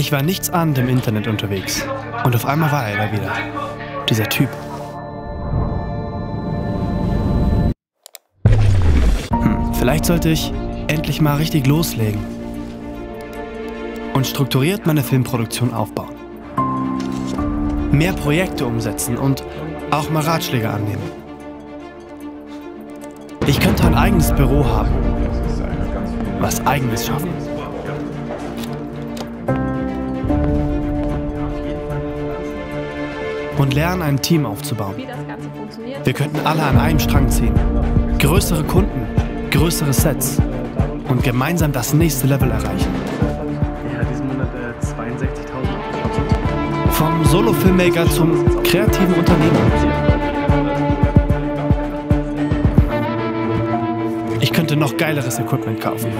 Ich war nichts ahnd im Internet unterwegs. Und auf einmal war er da wieder. Dieser Typ. Hm, vielleicht sollte ich endlich mal richtig loslegen. Und strukturiert meine Filmproduktion aufbauen. Mehr Projekte umsetzen und auch mal Ratschläge annehmen. Ich könnte ein eigenes Büro haben. Was eigenes schaffen. Und lernen, ein Team aufzubauen. Wir könnten alle an einem Strang ziehen. Größere Kunden, größere Sets und gemeinsam das nächste Level erreichen. Ja, diesen Monat äh, 62.000 Vom Solo-Filmmaker zum kreativen Unternehmer. Ich könnte noch geileres Equipment kaufen.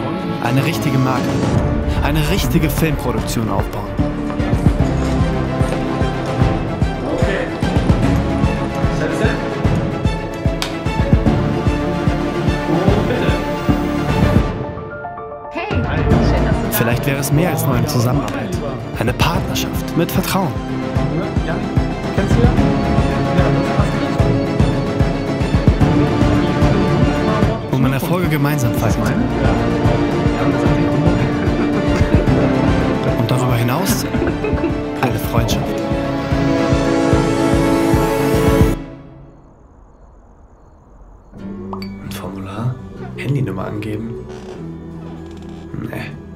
Eine richtige Marke. Eine richtige Filmproduktion aufbauen. Vielleicht wäre es mehr als nur eine Zusammenarbeit. Eine Partnerschaft mit Vertrauen. Ja, kennst du ja? Wo man Erfolge gemeinsam feiert. Und darüber hinaus eine Freundschaft. Ein Formular? Handynummer angeben? Nee.